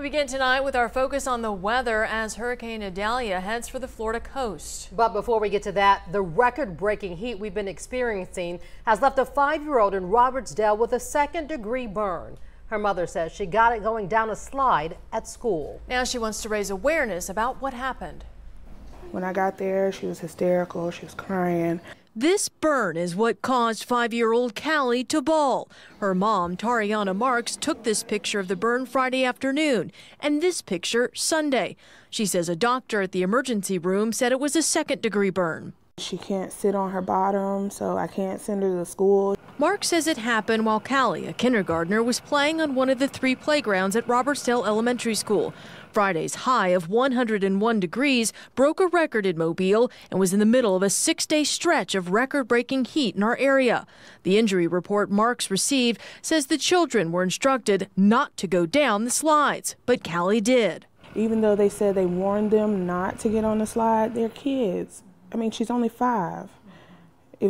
We begin tonight with our focus on the weather as Hurricane Idalia heads for the Florida coast. But before we get to that, the record-breaking heat we've been experiencing has left a five-year-old in Robertsdale with a second-degree burn. Her mother says she got it going down a slide at school. Now she wants to raise awareness about what happened. When I got there, she was hysterical. She was crying. This burn is what caused five-year-old Kali to bawl. Her mom, Tariana Marks, took this picture of the burn Friday afternoon and this picture Sunday. She says a doctor at the emergency room said it was a second-degree burn. She can't sit on her bottom, so I can't send her to school. Mark says it happened while Kali, a kindergartner, was playing on one of the three playgrounds at Robertsdale Elementary School. Friday's high of 101 degrees broke a record in Mobile and was in the middle of a six day stretch of record breaking heat in our area. The injury report Marks received says the children were instructed not to go down the slides, but Kali did. Even though they said they warned them not to get on the slide, they're kids. I mean, she's only five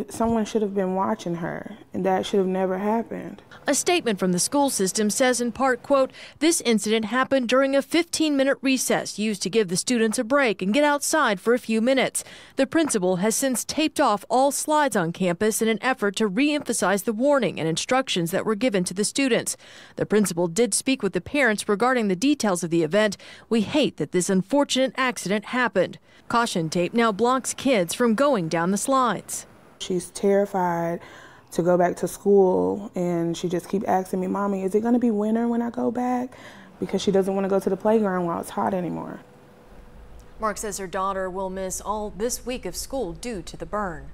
someone should have been watching her and that should have never happened. A statement from the school system says in part, quote, this incident happened during a 15 minute recess used to give the students a break and get outside for a few minutes. The principal has since taped off all slides on campus in an effort to re-emphasize the warning and instructions that were given to the students. The principal did speak with the parents regarding the details of the event. We hate that this unfortunate accident happened. Caution tape now blocks kids from going down the slides. She's terrified to go back to school and she just keep asking me, Mommy, is it going to be winter when I go back? Because she doesn't want to go to the playground while it's hot anymore. Mark says her daughter will miss all this week of school due to the burn.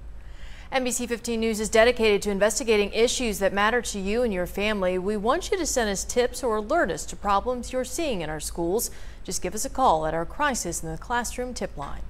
NBC 15 News is dedicated to investigating issues that matter to you and your family. We want you to send us tips or alert us to problems you're seeing in our schools. Just give us a call at our Crisis in the Classroom tip line.